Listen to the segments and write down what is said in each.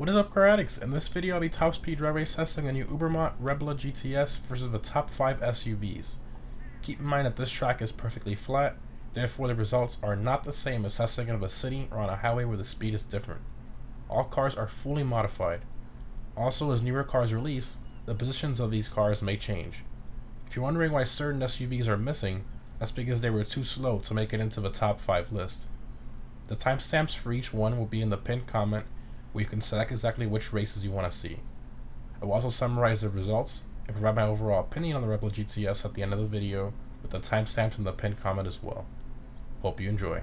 What is up, car addicts? In this video, I'll be top speed drag race testing a new Ubermacht Rebla GTS versus the top 5 SUVs. Keep in mind that this track is perfectly flat, therefore the results are not the same as testing in a city or on a highway where the speed is different. All cars are fully modified. Also, as newer cars release, the positions of these cars may change. If you're wondering why certain SUVs are missing, that's because they were too slow to make it into the top 5 list. The timestamps for each one will be in the pinned comment where you can select exactly which races you want to see. I will also summarize the results and provide my overall opinion on the Rebla GTS at the end of the video with the timestamps in the pinned comment as well. Hope you enjoy.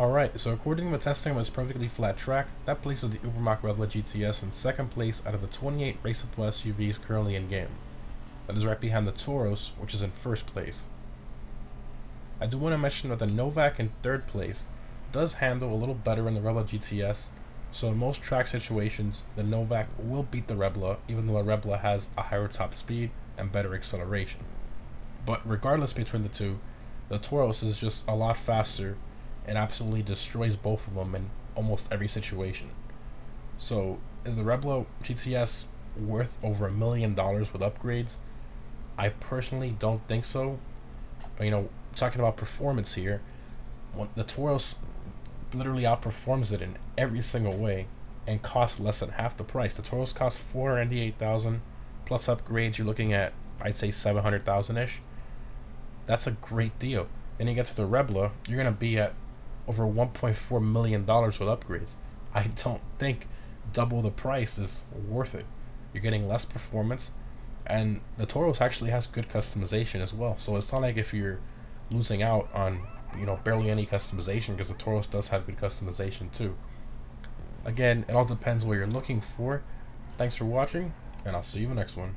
Alright, so according to the testing this perfectly flat track, that places the Ubermacht Rebla GTS in second place out of the 28 raceable SUVs currently in game. That is right behind the Toros, which is in first place. I do want to mention that the Novak in third place does handle a little better in the Rebla GTS, so in most track situations, the Novak will beat the Rebla, even though the Rebla has a higher top speed and better acceleration. But regardless between the two, the Toros is just a lot faster and absolutely destroys both of them in almost every situation. So, is the Rebla GTS worth over a million dollars with upgrades? I personally don't think so. Uh, you know, talking about performance here, the Toros literally outperforms it in every single way and costs less than half the price. The Toros cost 498000 plus upgrades, you're looking at, I'd say, 700000 ish. That's a great deal. Then you get to the Rebla, you're going to be at over 1.4 million dollars with upgrades. I don't think double the price is worth it. You're getting less performance, and the Toros actually has good customization as well. So it's not like if you're losing out on you know barely any customization because the Toros does have good customization too. Again, it all depends what you're looking for. Thanks for watching, and I'll see you in the next one.